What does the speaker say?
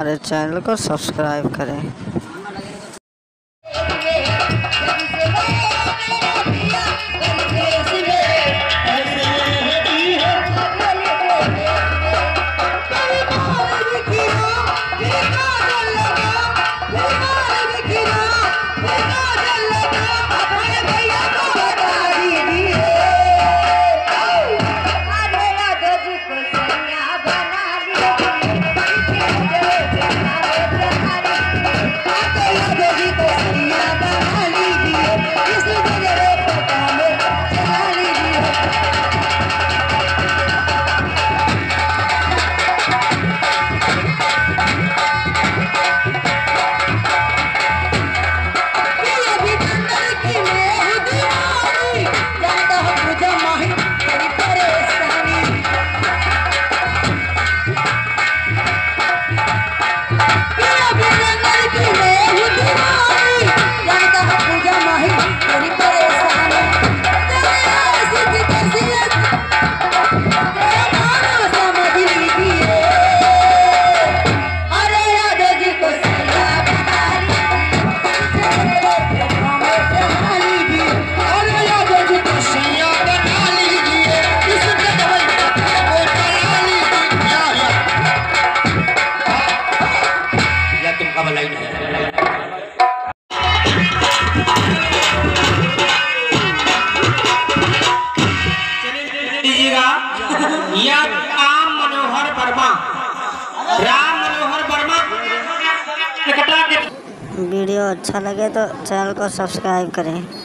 हमारे चैनल को सब्सक्राइब करें तुमका है। या राम मनोहर वर्मा। राम मनोहर वर्मा। वीडियो अच्छा लगे तो चैनल को सब्सक्राइब करें।